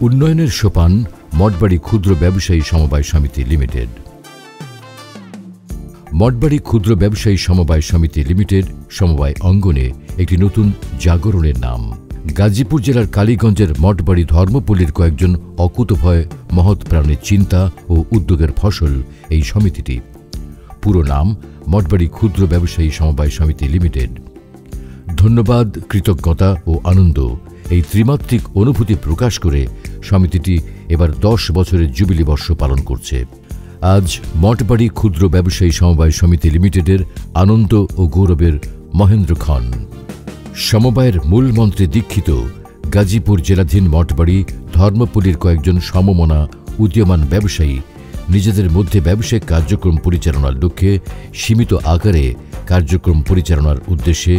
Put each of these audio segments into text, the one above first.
উন্নয়নের সোপান মঠবাড়ি ক্ষুদ্র ব্যবসায়ী সমবায় সমিতি লিমিটেড। মঠবাড়ি ক্ষুদ্র ব্যবসায়ী সমবায় সমিতি লিমিটেড সমবায় অঙ্গনে একটি নতুন জাগরণের নাম। গাজীপুর জেলার কালীগঞ্জের মঠবাড়ি ধর্মপল্লীর কয়েকজন অকুতভয়, মহৎ প্রাণের চিন্তা ও উদ্যোগের ফসল এই সমিতিটি। পুরো নাম মঠবাড়ি ক্ষুদ্র ব্যবসায়ী সমবায় সমিতি লিমিটেড। ধন্যবাদ, কৃতজ্ঞতা ও আনন্দ এই ত্রিমাত্রিক অনুভূতি প্রকাশ করে সমিতিটি এবার দশ বছরের জুবিলি বর্ষ পালন করছে। আজ মঠবাড়ি ক্ষুদ্র ব্যবসায়ী সমবায় সমিতি লিমিটেডের আনন্দ ও গৌরবের মহেন্দ্র খন। সমবায়ের মূল মন্ত্রে দীক্ষিত গাজীপুর জেলাধীন মঠবাড়ি ধর্মপুরীর কয়েকজন সমমনা উদীয়মান ব্যবসায়ী নিজেদের মধ্যে ব্যবসায়িক কার্যক্রম পরিচালনার লক্ষ্যে সীমিত আকারে কার্যক্রম পরিচালনার উদ্দেশ্যে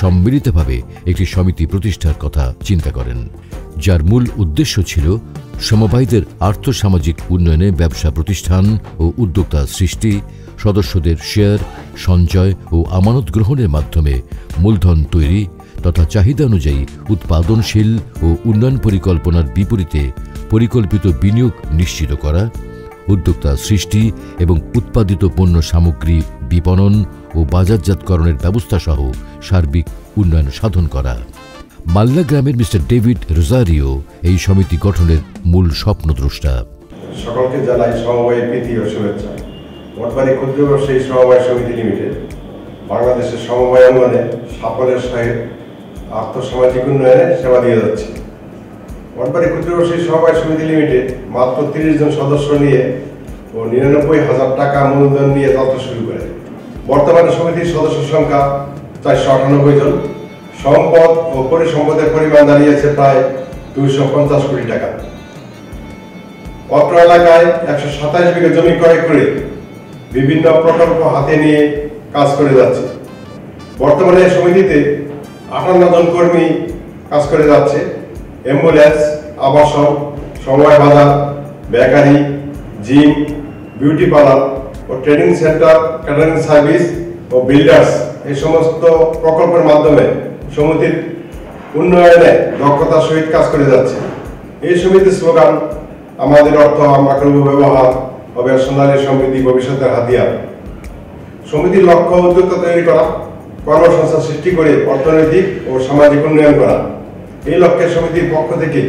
সম্মিলিতভাবে একটি সমিতি প্রতিষ্ঠার কথা চিন্তা করেন। যার মূল উদ্দেশ্য ছিল সমবায়ীদের আর্থসামাজিক উন্নয়নে ব্যবসা প্রতিষ্ঠান ও উদ্যোক্তা সৃষ্টি, সদস্যদের শেয়ার, সঞ্চয় ও আমানত গ্রহণের মাধ্যমে মূলধন তৈরি তথা চাহিদা অনুযায়ী উৎপাদনশীল ও উন্নয়ন পরিকল্পনার বিপরীতে পরিকল্পিত বিনিয়োগ নিশ্চিত করা, উদ্যোক্তা সৃষ্টি এবং উৎপাদিত পণ্য সামগ্রী বিপণন ও বাজারজাতকরণের ব্যবস্থা সহ সার্বিক উন্নয়ন সাধন করা। মাল্লা গ্রামের মিস্টার ডেভিড রোজারিও এই সমিতি গঠনের মূল স্বপ্ন স্বপ্নদ্রষ্টা। সকলকে জানাই সমবায় প্রীতি ও শুভেচ্ছা। মোটবাড়ি ক্ষুদ্র ব্যবসায়ী সমবায় সমিতি লিমিটেড? বাংলাদেশের সমবায় অঙ্গনে সাফল্যের সহিত আর্থসামাজিক উন্নয়নে সেবা দিয়ে যাচ্ছে। মোটবাড়ি ক্ষুদ্র ব্যবসায়ী সমবায় সমিতি লিমিটেড? মাত্র তিরিশ জন সদস্য নিয়ে ও নিরানব্বই হাজার টাকা মূলধন নিয়ে যাত্রা শুরু করে। বর্তমানে সমিতির সদস্য সংখ্যা চারশো আটানব্বই জন। সম্পদ ও পরিসম্পদের পরিমাণ দাঁড়িয়েছে প্রায় দুইশো পঞ্চাশ কোটি টাকা। অত্র এলাকায় একশো সাতাশ বিঘা জমি ক্রয় করে বিভিন্ন প্রকল্প হাতে নিয়ে কাজ করে যাচ্ছে। বর্তমানে সমিতিতে আটান্ন জন কর্মী কাজ করে যাচ্ছে। অ্যাম্বুলেন্স, আবাসন, সময় বাজার, বেকারি, জিম, বিউটি পার্লার ও ট্রেনিং সেন্টার, ক্যাটারিং সার্ভিস ও বিল্ডার্স এই সমস্ত প্রকল্পের মাধ্যমে সমিতির উন্নয়নে দক্ষতার সহিত কাজ করে যাচ্ছে। এই সমিতির স্লোগান, আমাদের অর্থ, আমাকে ব্যবহার হবে সোনালী সমৃদ্ধি ভবিষ্যতের হাতিয়ার। সমিতির লক্ষ্য উদ্যোক্তা তৈরি করা, কর্মসংস্থান সৃষ্টি করে অর্থনৈতিক ও সামাজিক উন্নয়ন করা। এই লক্ষ্যে সমিতির পক্ষ থেকে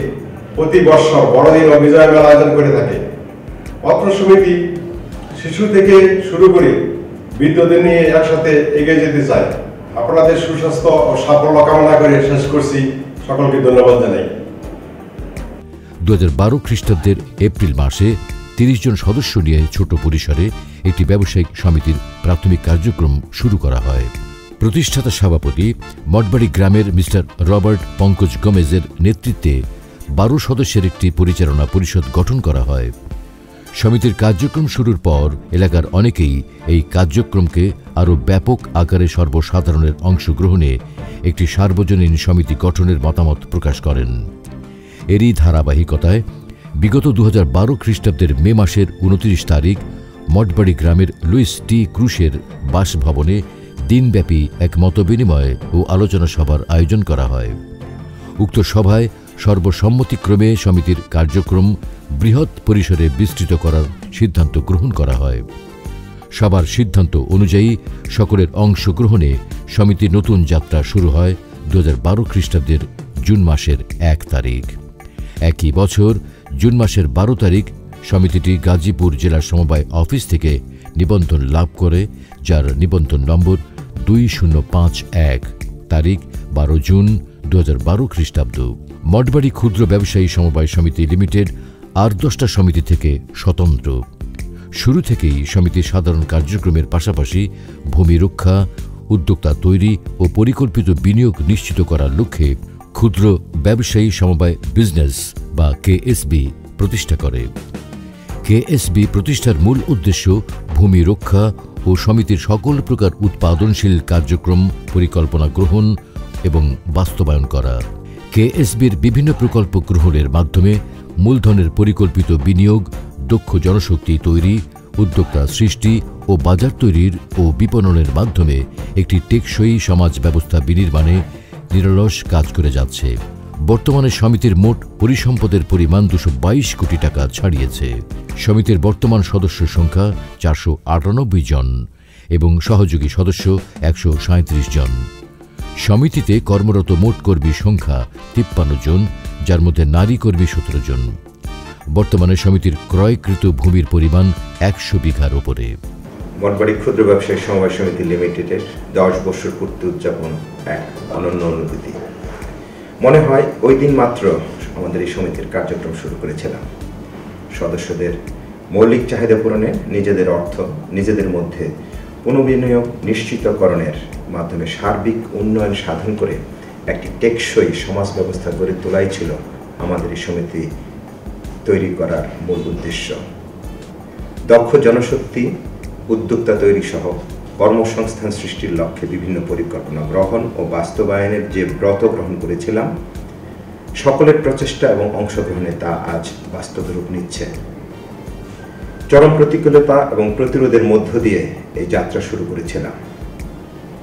প্রতি বৎসর বড়দিন ও বিজয় মেলা আয়োজন করে থাকে। অত্র সমিতি শিশু থেকে শুরু করে বৃদ্ধদের নিয়ে একসাথে এগিয়ে যেতে চায়। আপনাদের সুস্বাস্থ্য ও সাফল্য কামনা করে শেষ করছি। সকলকে ধন্যবাদ জানাই। দু হাজার বারো খ্রিস্টাব্দের এপ্রিল মাসে তিরিশ জন সদস্য নিয়ে ছোট পরিসরে একটি ব্যবসায়িক সমিতির প্রাথমিক কার্যক্রম শুরু করা হয়। প্রতিষ্ঠাতা সভাপতি মঠবাড়ি গ্রামের মিস্টার রবার্ট পঙ্কজ গমেজের নেতৃত্বে বারো সদস্যের একটি পরিচালনা পরিষদ গঠন করা হয়। সমিতির কার্যক্রম শুরুর পর এলাকার অনেকেই এই কার্যক্রমকে আরও ব্যাপক আকারে সর্বসাধারণের অংশগ্রহণে একটি সার্বজনীন সমিতি গঠনের মতামত প্রকাশ করেন। এরই ধারাবাহিকতায় বিগত দু বারো খ্রিস্টাব্দের মে মাসের উনত্রিশ তারিখ মঠবাড়ি গ্রামের লুইস টি ক্রুশের বাসভবনে দিনব্যাপী এক মতবিনিময় ও আলোচনা সভার আয়োজন করা হয়। উক্ত সভায় সর্বসম্মতিক্রমে সমিতির কার্যক্রম বৃহৎ পরিসরে বিস্তৃত করার সিদ্ধান্ত গ্রহণ করা হয়। সবার সিদ্ধান্ত অনুযায়ী সকলের অংশগ্রহণে সমিতির নতুন যাত্রা শুরু হয় দু হাজার বারো খ্রিস্টাব্দের জুন মাসের এক তারিখ। একই বছর জুন মাসের বারো তারিখ সমিতিটি গাজীপুর জেলা সমবায় অফিস থেকে নিবন্ধন লাভ করে, যার নিবন্ধন নম্বর দুই শূন্য পাঁচ এক, তারিখ বারো জুন দু হাজার বারো খ্রিস্টাব্দ। মঠবাড়ি ক্ষুদ্র ব্যবসায়ী সমবায় সমিতি লিমিটেড আর দশটা সমিতি থেকে স্বতন্ত্র। শুরু থেকেই সমিতির সাধারণ কার্যক্রমের পাশাপাশি ভূমি রক্ষা, উদ্যোক্তা তৈরি ও পরিকল্পিত বিনিয়োগ নিশ্চিত করার লক্ষ্যে ক্ষুদ্র ব্যবসায়ী সমবায় বিজনেস বা কেএসবি প্রতিষ্ঠা করে। কেএসবি প্রতিষ্ঠার মূল উদ্দেশ্য ভূমি রক্ষা ও সমিতির সকল প্রকার উৎপাদনশীল কার্যক্রম পরিকল্পনা গ্রহণ এবং বাস্তবায়ন করা। কেএসবির বিভিন্ন প্রকল্প গ্রহণের মাধ্যমে মূলধনের পরিকল্পিত বিনিয়োগ, দক্ষ জনশক্তি তৈরি, উদ্যোক্তা সৃষ্টি ও বাজার তৈরির ও বিপণনের মাধ্যমে একটি টেকসই সমাজ ব্যবস্থা বিনির্মাণে নিরলস কাজ করে যাচ্ছে। বর্তমানে সমিতির মোট পরিসম্পদের পরিমাণ দুশো কোটি টাকা ছাড়িয়েছে। সমিতির বর্তমান সদস্য সংখ্যা চারশো আটানব্বই জন এবং সহযোগী সদস্য একশো সাঁইত্রিশ জন। সমিতিতে কর্মরত মোট কর্মী সংখ্যা তিপ্পান্ন জন, যার মধ্যে নারী কর্মী সতেরো জন। বর্তমানে সমিতির ক্রয়কৃত ভূমির পরিমাণ একশো বিঘার ওপরে। মনবাড়ি ক্ষুদ্র ব্যবসায়ী সমবায় সমিতি লিমিটেডের দশ বছর পূর্তি উদযাপন এক অনন্য অনুভূতি। মনে হয় ওই দিন মাত্র আমাদের এই সমিতির কার্যক্রম শুরু করেছিলাম। সদস্যদের মৌলিক চাহিদা পূরণে নিজেদের অর্থ, নিজেদের মধ্যে পুনর্বিনিয়োগ নিশ্চিতকরণের মাধ্যমে সার্বিক উন্নয়ন সাধন করে একটি টেকসই সমাজ ব্যবস্থা গড়ে তোলাই ছিল আমাদের এই সমিতি তৈরি করার মূল উদ্দেশ্য। দক্ষ জনশক্তি, উদ্যোক্তা তৈরি সহ কর্মসংস্থান সৃষ্টির লক্ষ্যে বিভিন্ন পরিকল্পনা গ্রহণ ও বাস্তবায়নের যে ব্রত গ্রহণ করেছিলাম, সকলের প্রচেষ্টা এবং অংশগ্রহণে তা আজ বাস্তব রূপ নিচ্ছে। চরম প্রতিকূলতা এবং প্রতিরোধের মধ্য দিয়ে এই যাত্রা শুরু করেছিলাম।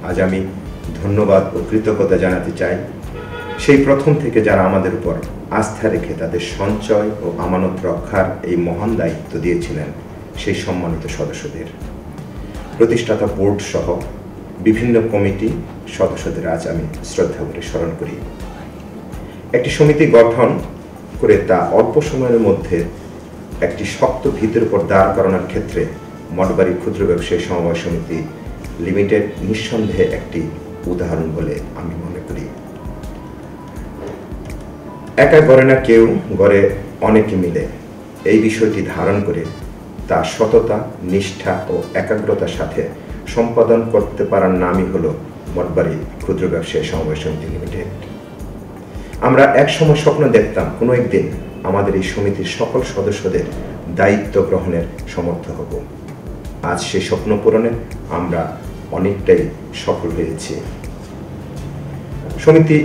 আজ আমি ধন্যবাদ ও কৃতজ্ঞতা জানাতে চাই সেই প্রথম থেকে যারা আমাদের উপর আস্থা রেখে তাদের সঞ্চয় ও আমানত রক্ষার এই মহান দায়িত্ব দিয়েছিলেন সেই সম্মানিত সদস্যদের। প্রতিষ্ঠাতা বোর্ড সহ বিভিন্ন কমিটি সদস্যদের আজ আমি শ্রদ্ধা করে স্মরণ করি। একটি সমিতি গঠন করে তা অল্প সময়ের মধ্যে একটি শক্ত ভিতের উপর দাঁড় করানোর ক্ষেত্রে মঠবাড়ি ক্ষুদ্র ব্যবসায়ী সমবায় সমিতি লিমিটেড নিঃসন্দেহে একটি উদাহরণ বলে আমি মনে করি। একা গড়ে না কেউ, গড়ে অনেকে মিলে। এই বিষয়টি ধারণ করে তা সততা, নিষ্ঠা ও একাগ্রতার সাথে সম্পাদন করতে পারার নামই হলো মঠবাড়ি ক্ষুদ্র ব্যবসায়ী সমবায় সমিতি লিমিটেড। আমরা একসময় স্বপ্ন দেখতাম কোনো একদিন আমাদের এই সমিতির সকল সদস্যদের দায়িত্ব গ্রহণের সমর্থ হব। আজ সেই স্বপ্ন পূরণে আমরা অনেকটাই সফল হয়েছে। সমিতি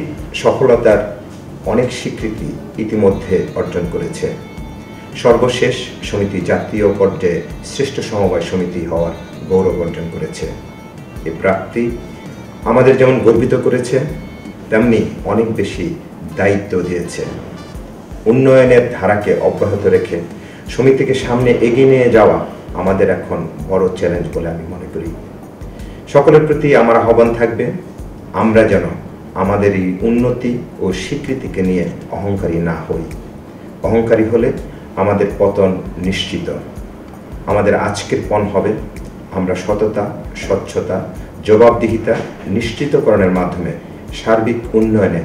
সফলতার অনেক স্বীকৃতি ইতিমধ্যে অর্জন করেছে। সর্বশেষ সমিতি জাতীয় পর্যায়ে শ্রেষ্ঠ সমবায় সমিতি হওয়ার গৌরব অর্জন করেছে। এ প্রাপ্তি আমাদের যেমন গর্বিত করেছে, তেমনি অনেক বেশি দায়িত্ব দিয়েছে। উন্নয়নের ধারাকে অব্যাহত রেখে সমিতিকে সামনে এগিয়ে নিয়ে যাওয়া আমাদের এখন বড় চ্যালেঞ্জ বলে আমি মনে করি। সকলের প্রতি আমার আহ্বান থাকবে, আমরা যেন আমাদের এই উন্নতি ও স্বীকৃতিকে নিয়ে অহংকারী না হই। অহংকারী হলে আমাদের পতন নিশ্চিত। আমাদের আজকের পণ হবে আমরা সততা, স্বচ্ছতা, জবাবদিহিতা নিশ্চিতকরণের মাধ্যমে সার্বিক উন্নয়নে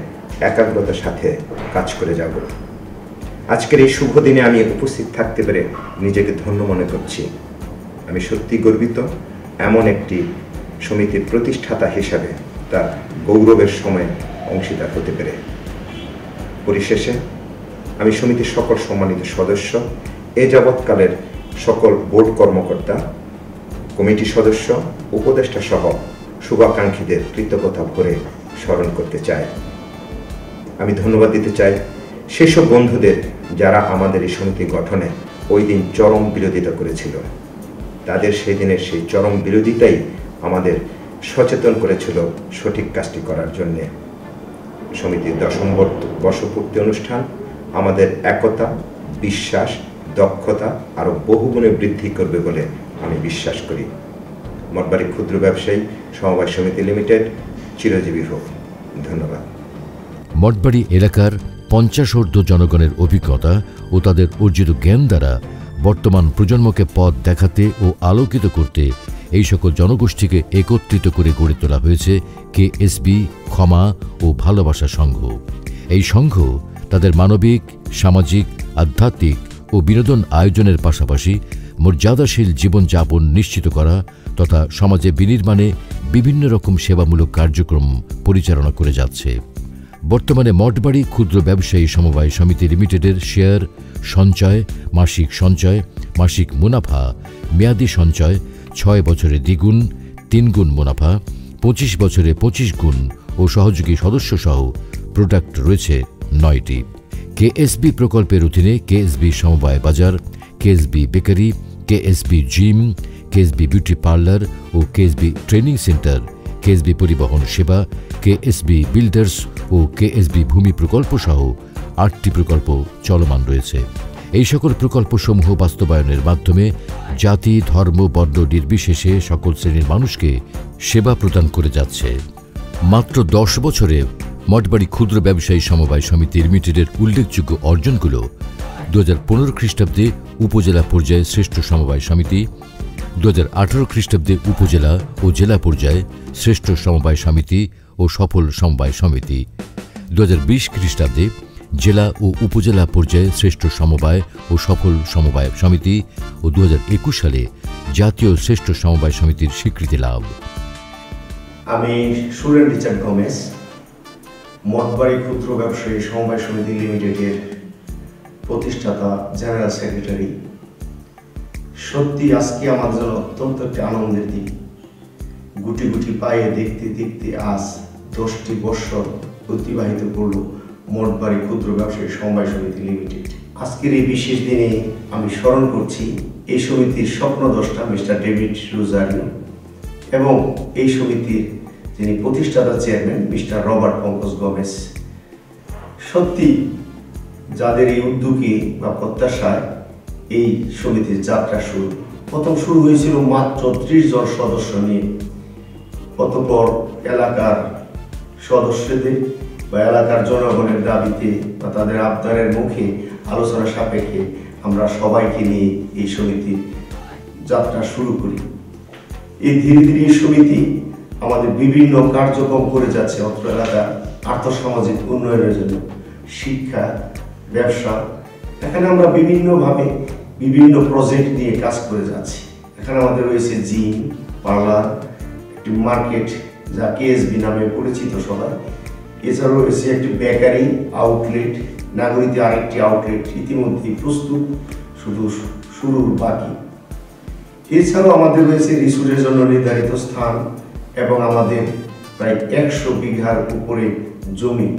একাগ্রতার সাথে কাজ করে যাব। আজকের এই শুভ দিনে আমি উপস্থিত থাকতে পেরে নিজেকে ধন্য মনে করছি। আমি সত্যি গর্বিত, এমন একটি সমিতির প্রতিষ্ঠাতা হিসাবে তার গৌরবের সময় অংশীদার হতে পেরে। পরিশেষে, আমি সমিতির সকল সম্মানিত সদস্য, এ যাবৎকালের সকল বোর্ড কর্মকর্তা কমিটি সদস্য, উপদেষ্টা সহ শুভাকাঙ্ক্ষীদের কৃতজ্ঞতা ভরে স্মরণ করতে চাই। আমি ধন্যবাদ দিতে চাই সেসব বন্ধুদের যারা আমাদের এই সমিতি গঠনে ওই দিন চরম বিরোধিতা করেছিল। তাদের সেই দিনের সেই চরম বিরোধিতাই আমাদের সচেতন করেছিল সঠিক কাজটি করার জন্যে। সমিতির দশম বর্ষপূর্তি অনুষ্ঠান, আমাদের একতা, বিশ্বাস, দক্ষতা আরও বহুগুণে বৃদ্ধি করবে বলে আমি বিশ্বাস করি। মঠবাড়ি ক্ষুদ্র ব্যবসায়ী সমবায় সমিতি লিমিটেড, চিরজীবী হোক। ধন্যবাদ। মঠবাড়ি এলাকার পঞ্চাশোর্ধ জনগণের অভিজ্ঞতা ও তাদের অর্জিত জ্ঞান দ্বারা বর্তমান প্রজন্মকে পথ দেখাতে ও আলোকিত করতে এই সকল জনগোষ্ঠীকে একত্রিত করে গড়ে তোলা হয়েছে কে এসবি ক্ষমা ও ভালোবাসা সংঘ। এই সংঘ তাদের মানবিক, সামাজিক, আধ্যাত্মিক ও বিনোদন আয়োজনের পাশাপাশি মর্যাদাশীল জীবনযাপন নিশ্চিত করা তথা সমাজে বিনির্মাণে বিভিন্ন রকম সেবামূলক কার্যক্রম পরিচালনা করে যাচ্ছে। বর্তমানে মঠবাড়ি ক্ষুদ্র ব্যবসায়ী সমবায় সমিতি লিমিটেডের শেয়ার সঞ্চয়, মাসিক সঞ্চয়, মাসিক মুনাফা, মেয়াদি সঞ্চয়, ছয় বছরে দ্বিগুণ, তিনগুণ মুনাফা, পঁচিশ বছরে পঁচিশ গুণ ও সহযোগী সদস্য সহ প্রোডাক্ট রয়েছে নয়টি। কেএসবি প্রকল্পের অধীনে কেএসবি সমবায় বাজার, KSB bakery, KSB gym, KSB beauty parlour ও কেএসবি ট্রেনিং সেন্টার, কেএসবি পরিবহন সেবা, কেএসবি বিল্ডার্স ও কেএসবি ভূমি প্রকল্প সহ আটটি প্রকল্প চলমান রয়েছে। এই সকল প্রকল্পসমূহ বাস্তবায়নের মাধ্যমে জাতি, ধর্ম, বর্ণ নির্বিশেষে সকল শ্রেণির মানুষকে সেবা প্রদান করে যাচ্ছে। মাত্র দশ বছরে মঠবাড়ি ক্ষুদ্র ব্যবসায়ী সমবায় সমিতি লিমিটেডের উল্লেখযোগ্য অর্জনগুলো দু হাজার পনেরো খ্রিস্টাব্দে উপজেলা পর্যায়ে শ্রেষ্ঠ সমবায় সমিতি দু হাজার আঠারো খ্রিস্টাব্দে উপজেলা ও জেলা পর্যায়ে শ্রেষ্ঠ সমবায় সমিতি ও সফল সমবায় সমিতি। দু হাজার বিশ খ্রিস্টাব্দে জেলা ও উপজেলা পর্যায়ে শ্রেষ্ঠ সমবায় ও সফল সমবায় সমিতি ও দু হাজার একুশ সালে জাতীয় শ্রেষ্ঠ সমবায় সমিতির স্বীকৃতি লাভ। আমি সুরেন রিচার্ড গমেজ মঠবাড়ি ক্ষুদ্র ব্যবসায়ী সমবায় সমিতি লিমিটেডের প্রতিষ্ঠাতা জেনারেল সেক্রেটারি। সত্যি আজকে আমাদের জন্য অত্যন্ত একটি আনন্দের দিন। গুটি গুটি পায়ে দেখতে দেখতে আজ দশটি বৎসর অতিবাহিত করল মঠবাড়ি ক্ষুদ্র ব্যবসায়ী সমবায় সমিতি লিমিটেড। আজকের এই বিশেষ দিনে আমি স্মরণ করছি এই সমিতির স্বপ্নদ্রষ্টা মিস্টার ডেভিড রোজারিও এবং এই সমিতির যিনি প্রতিষ্ঠাতা chairman mister Robert Pankaj Gomes সত্যি যাদের এই উদ্যোগে বা প্রত্যাশায় এই সমিতির যাত্রা শুরু। প্রথম শুরু হয়েছিল মাত্র ত্রিশ জন সদস্য নিয়ে অতপর এলাকার সদস্যদের বা এলাকার জনগণের দাবিতে বা তাদের আবদারের মুখে আলোচনা সাপেক্ষে আমরা সবাইকে নিয়ে এই সমিতির যাত্রা শুরু করি। এই ধীরে ধীরে এই সমিতি আমাদের বিভিন্ন কার্যক্রম করে যাচ্ছে অত্র এলাকার আর্থসামাজিক উন্নয়নের জন্য। শিক্ষা, ব্যবসা, এখানে আমরা বিভিন্নভাবে বিভিন্ন প্রজেক্ট নিয়ে কাজ করে যাচ্ছি। এখানে আমাদের রয়েছে জিম, পার্লার একটি মার্কেট যা কেএসবি নামে পরিচিত সবাই এছাড়াও রয়েছে একটি বেকারি আউটলেট নাগরিতে আরেকটি আউটলেট ইতিমধ্যে প্রস্তুত, শুধু শুরুর বাকি। এছাড়াও আমাদের রয়েছে রিসোর্টের জন্য নির্ধারিত স্থান এবং আমাদের প্রায় একশো বিঘার উপরে জমি।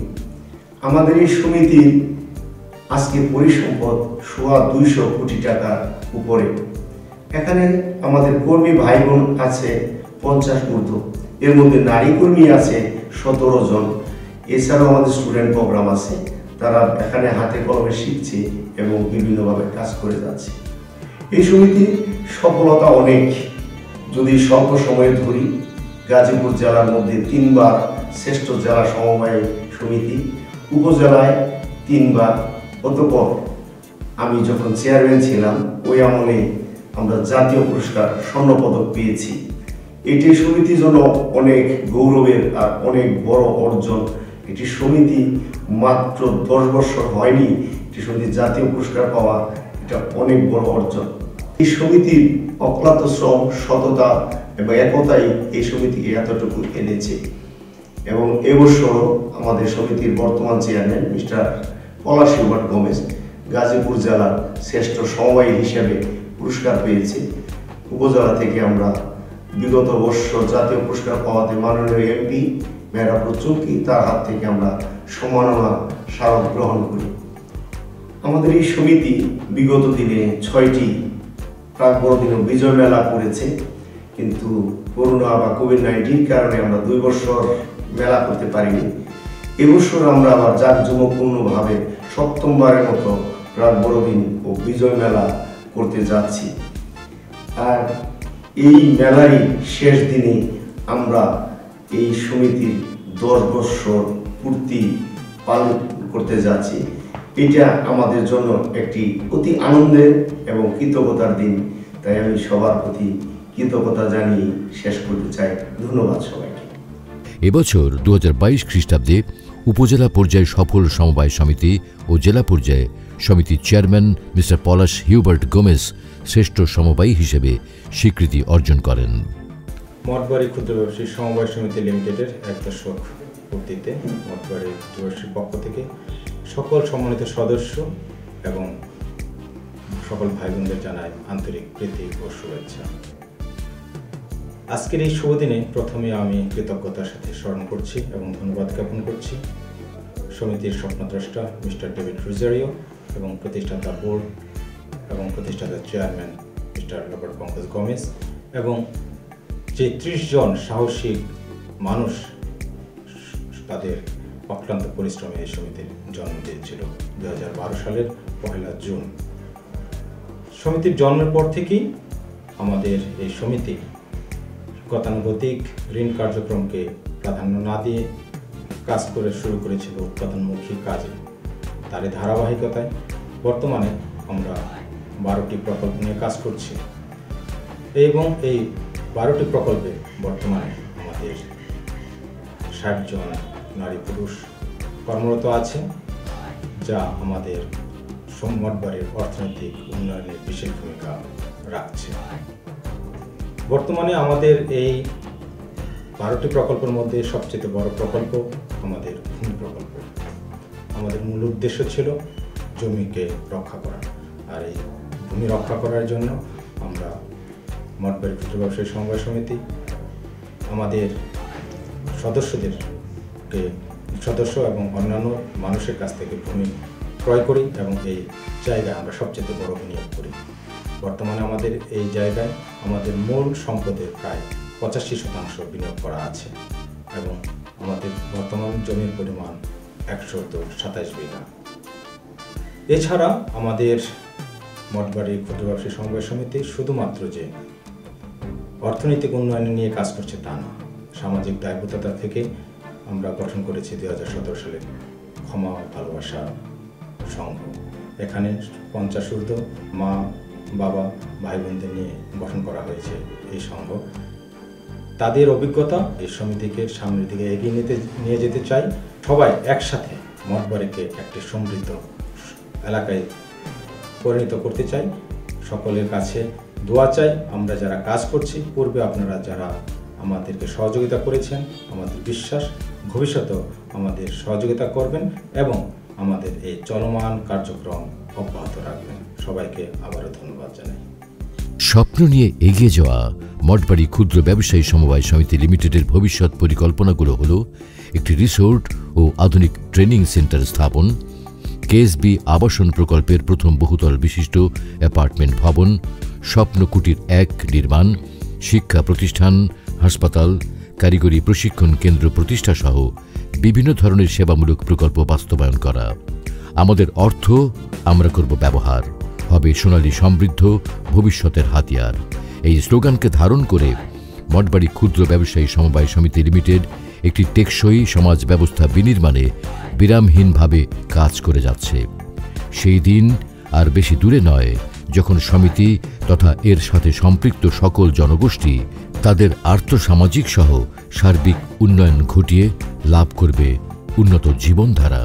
আমাদের এই সমিতির আজকে পরিসম্পদ সোয়া দুইশো কোটি টাকার উপরে। এখানে আমাদের কর্মী ভাই বোন আছে পঞ্চাশ ঊর্ধ্ব এর মধ্যে নারী কর্মী আছে সতেরো জন। এছাড়াও আমাদের স্টুডেন্ট প্রোগ্রাম আছে। তারা এখানে হাতে কলমে শিখছে এবং বিভিন্নভাবে কাজ করে যাচ্ছে। এই সমিতির সফলতা অনেক। যদি স্বল্প সময়ে ধরি, গাজীপুর জেলার মধ্যে তিনবার শ্রেষ্ঠ জেলা সমবায় সমিতি, উপজেলায় তিনবার। অতপর আমি যখন চেয়ারম্যান ছিলাম, ওই আমলে আমরা জাতীয় পুরস্কার স্বর্ণপদক পেয়েছি। এটি সমিতির জন্য অনেক গৌরবের আর অনেক বড় অর্জন। এটি সমিতি মাত্র দশ বছর হয়নি। এটি সমিতি জাতীয় পুরস্কার পাওয়া এটা অনেক বড় অর্জন। এই সমিতির অক্লান্ত শ্রম, সততা এবং একতাই এই সমিতিকে এতটুকু এনেছে। এবং এবছর আমাদের সমিতির বর্তমান chairman mister Palash Hubert Gomes Gazipur জেলার শ্রেষ্ঠ সমবায়ী হিসেবে পুরস্কার পেয়েছে। উপজেলা থেকে আমরা বিগত বর্ষ জাতীয় পুরস্কার পাওয়াতে মাননীয় এমপি মেহরাপুর চৌকি তার হাত থেকে আমরা সম্মাননা স্মারক গ্রহণ করি। আমাদের এই সমিতি বিগত দিনে ছয়টি প্রাক বড়দিনে বিজয় মেলা করেছে, কিন্তু করোনা বা কোভিড নাইন্টিন কারণে আমরা দুই বছর মেলা করতে পারিনি। এবছর আমরা আবার জাঁকজমকপূর্ণভাবে সপ্তমবারের মতো প্রাক বড়দিন ও বিজয় মেলা করতে যাচ্ছি। আর এই মেলারই শেষ দিনে আমরা এই সমিতির দশ বৎসর পূর্তি পালন করতে যাচ্ছি। এটা আমাদের জন্য একটি অতি আনন্দের এবং কৃতজ্ঞতার দিন। তাই আমি সবার প্রতি কৃতজ্ঞতা জানিয়ে শেষ করতে চাই। ধন্যবাদ সবাইকে। এবছর দু হাজার বাইশ খ্রিস্টাব্দে উপজেলা পর্যায়ে সফল সমবায় সমিতি ও জেলা পর্যায়ে সমিতির chairman mister Palash Hubert Gomes শ্রেষ্ঠ সমবায়ী হিসেবে স্বীকৃতি অর্জন করেন। মঠবাড়ি ক্ষুদ্র ব্যবসায়ী সমবায় সমিতি লিমিটেডের এক দশক পূর্তিতে মঠবাড়ি ক্ষুদ্র ব্যবসায়ীর পক্ষ থেকে সকল সম্মানিত সদস্য এবং সকল ভাই বোনদের জানাই আন্তরিক প্রীতি ও শুভেচ্ছা। আজকের এই শুভ দিনে প্রথমে আমি কৃতজ্ঞতার সাথে স্মরণ করছি এবং ধন্যবাদ জ্ঞাপন করছি সমিতির স্বপ্নদ্রষ্টা মিস্টার ডেভিড রুজারিও এবং প্রতিষ্ঠাতা বোর্ড এবং প্রতিষ্ঠাতা chairman mister Robert Pankaj Gomes এবং যে জন সাহসী মানুষ তাদের অক্লান্ত পরিশ্রমে এই সমিতির জন্ম দিয়েছিল দু হাজার বারো সালের পহেলা জুন। সমিতির জন্মের পর থেকেই আমাদের এই সমিতি গতানুগতিক ঋণ কার্যক্রমকে প্রাধান্য না দিয়ে কাজ করে শুরু করেছিল উৎপাদনমুখী কাজে। তারই ধারাবাহিকতায় বর্তমানে আমরা বারোটি প্রকল্প নিয়ে কাজ করছি এবং এই বারোটি প্রকল্পে বর্তমানে আমাদের ষাট জন নারী পুরুষ কর্মরত আছে, যা আমাদের মঠবাড়ির অর্থনৈতিক উন্নয়নে বিশেষ ভূমিকা রাখছে। বর্তমানে আমাদের এই বারোটি প্রকল্পের মধ্যে সবচেয়ে বড় প্রকল্প আমাদের ভূমি প্রকল্প। আমাদের মূল উদ্দেশ্য ছিল জমিকে রক্ষা করা আর এই ভূমি রক্ষা করার জন্য আমরা মঠবাড়ি ক্ষুদ্র ব্যবসায়ী সমবায় সমিতি, আমাদের সদস্যদেরকে, সদস্য এবং অন্যান্য মানুষের কাছ থেকে ভূমি ক্রয় করি এবং এই জায়গায় আমরা সবচেয়ে বড় বিনিয়োগ করি। বর্তমানে আমাদের এই জায়গায় আমাদের মূল সম্পদের প্রায় পঁচাশি শতাংশ বিনিয়োগ করা আছে এবং আমাদের বর্তমান জমির পরিমাণ একশো সাতাইশ বিঘা। এছাড়া আমাদের মঠবাড়ি ক্ষুদ্র ব্যবসায়ী সমবায় সমিতি শুধুমাত্র যে অর্থনৈতিক উন্নয়ন নিয়ে কাজ করছে তা না। সামাজিক দায়বদ্ধতা থেকে আমরা গঠন করেছি দুই হাজার সতেরো সালে ক্ষমা ভালোবাসা সংঘ। এখানে পঞ্চাশ ঊর্ধ্ব মা, বাবা ভাই বোনদের নিয়ে গঠন করা হয়েছে এই সংঘ। তাদের অভিজ্ঞতা এই সমিতিকে সামনের দিকে এগিয়ে নিতে, নিয়ে যেতে চাই। সবাই একসাথে মঠবাড়িকে একটি সমৃদ্ধ এলাকায় পরিণত করতে চাই, সকলের কাছে দোয়া চাই। আমরা যারা কাজ করছি, পূর্বে আপনারা যারা আমাদেরকে সহযোগিতা করেছেন, আমাদের বিশ্বাস, ভবিষ্যতেও আমাদের সহযোগিতা করবেন এবং আমাদের এই চলমান কার্যক্রম অব্যাহত রাখবেন। সবাইকে আবারও ধন্যবাদ জানাই। স্বপ্ন নিয়ে এগিয়ে যাওয়া মঠবাড়ি ক্ষুদ্র ব্যবসায়ী সমবায় সমিতি লিমিটেডের ভবিষ্যৎ পরিকল্পনাগুলো হল, একটি রিসোর্ট ও আধুনিক ট্রেনিং সেন্টার স্থাপন কেএসবি আবাসন প্রকল্পের প্রথম বহুতল বিশিষ্ট অ্যাপার্টমেন্ট ভবন, স্বপ্নকুটির এক নির্মাণ, শিক্ষা প্রতিষ্ঠান, হাসপাতাল, কারিগরি প্রশিক্ষণ কেন্দ্র প্রতিষ্ঠা সহ বিভিন্ন ধরনের সেবামূলক প্রকল্প বাস্তবায়ন করা। আমাদের অর্থ আমরা করব ব্যবহার, হবে সোনালী সমৃদ্ধ ভবিষ্যতের হাতিয়ার। এই স্লোগানকে ধারণ করে মঠবাড়ি ক্ষুদ্র ব্যবসায়ী সমবায় সমিতি লিমিটেড একটি টেকসই সমাজ ব্যবস্থা বিনির্মাণে বিরামহীনভাবে কাজ করে যাচ্ছে। সেই দিন আর বেশি দূরে নয়, যখন সমিতি তথা এর সাথে সম্পৃক্ত সকল জনগোষ্ঠী তাদের আর্থসামাজিক সহ সার্বিক উন্নয়ন ঘটিয়ে লাভ করবে উন্নত জীবনধারা।